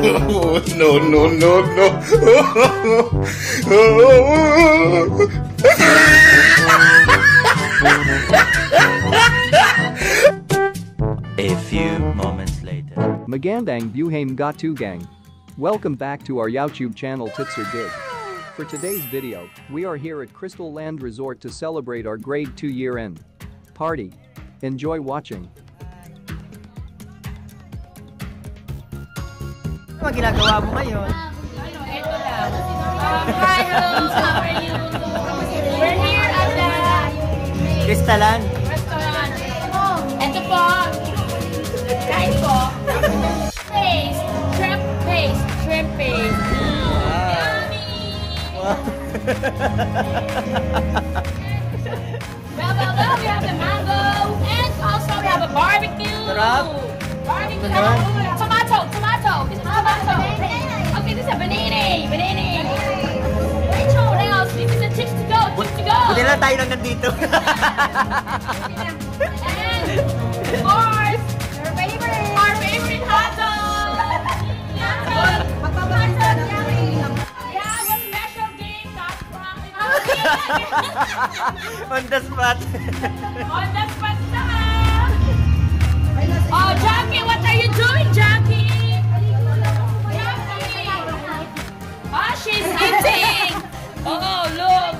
no, no, no, A few moments later. Magandang Buhame Gatu Gang. Welcome back to our YouTube channel Titser Dig. For today's video, we are here at Crystal Land Resort to celebrate our grade 2 year-end party. Enjoy watching. Ano ginagawa mo ngayon? Ano, ito lang. Um, hi, Rose. How are you? We're here at the Kristalan. restaurant. Ito po. Kain po. Paste. Shrimp paste. Shrimp paste. Yummy! Well, well, well, we have the mango. And also we have a barbecue. Sarap. Barbecue. Lang tayo lang nandito. And of course, your favorite, our favorite hot dog. Yeah, what special game got from On the spot. on the spot na. Oh, Jackie, what are you doing, Jackie? Jackie. Ah, she's eating. Oh, look,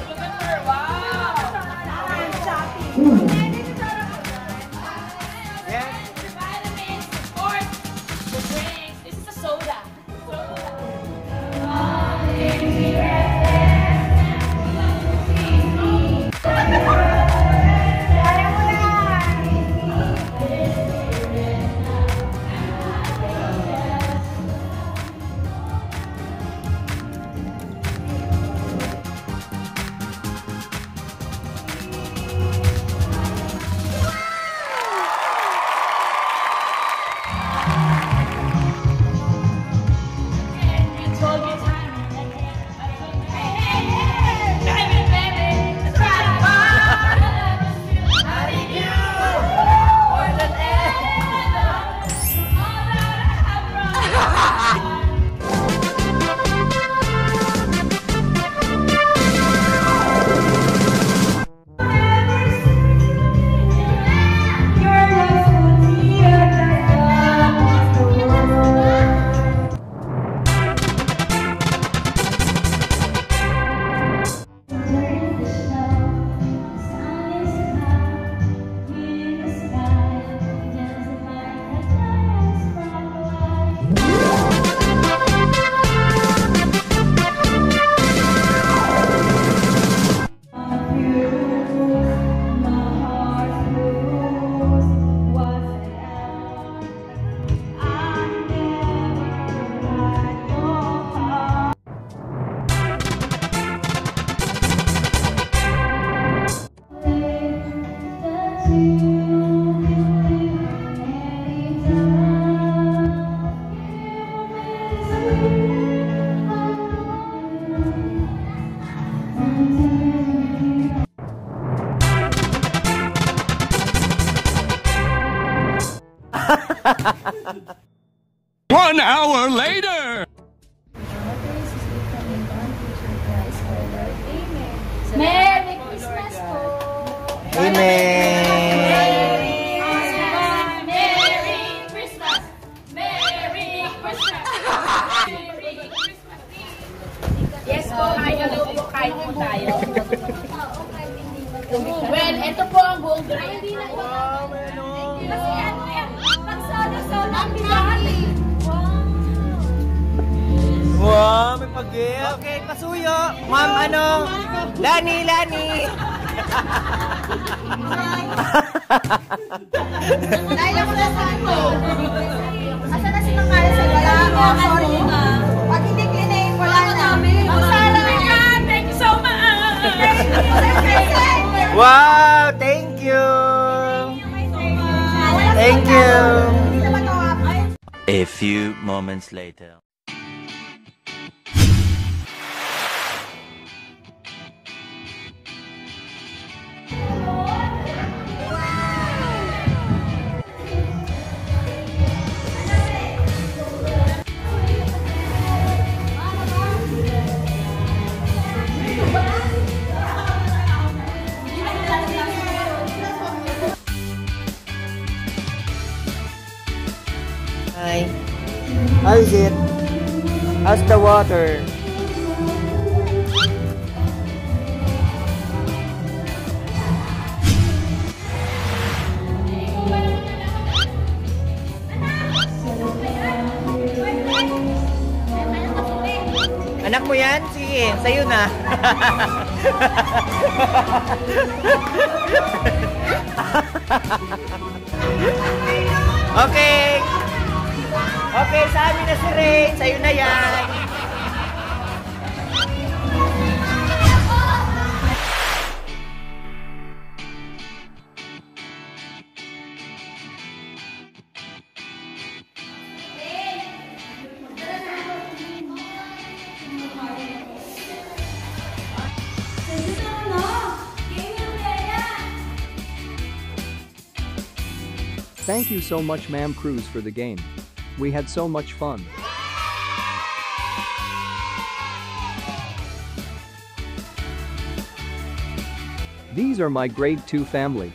One hour later! Merry Christmas po. Amen. Pag-gift. Okay, pasuyo. Ma'am, ano? Lani, Lani. Laila mo na sa ako. Asa na si Mang Carlos? Wala ako. Sorry. Pag hindi clean, wala na. Ang sala ka. Thank you so much. Wow, thank you. Thank you. A few moments later. Hi. How is it? How's the water? Anak mo yan? Sige, sa'yo na. okay. Okay, sa amin na si. Sa'yo na yan. Thank you so much Ma'am Cruz for the game. We had so much fun. These are my grade 2 family.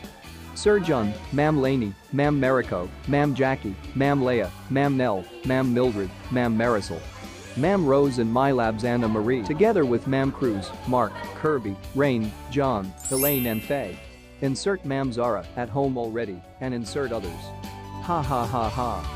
Sir John, Ma'am Laney, Ma'am Mariko, Ma'am Jackie, Ma'am Leah, Ma'am Nell, Ma'am Mildred, Ma'am Marisol. Ma'am Rose and my labs Anna Marie together with Ma'am Cruz, Mark, Kirby, Rain, John, Elaine and Faye. Insert Ma'am Zara at home already and insert others. Ha ha ha ha.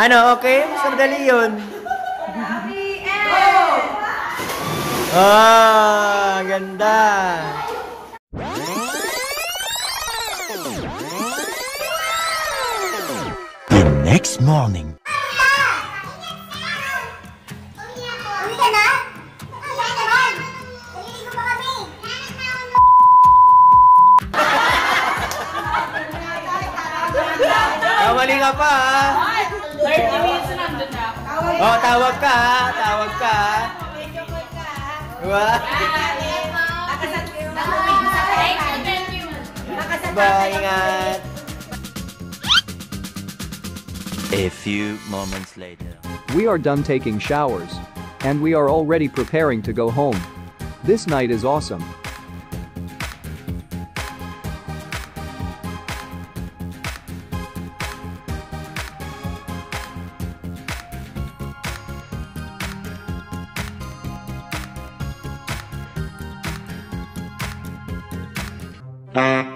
Ano, okay? Sandali yun. Ah, ganda. The next morning. Kamali ka pa, ha? 30 minutes nandun na. Oh, tawag ka. Tawag ka, ha? Wow. Bye, ingat. A few moments later. We are done taking showers. And we are already preparing to go home. This night is awesome. Uh,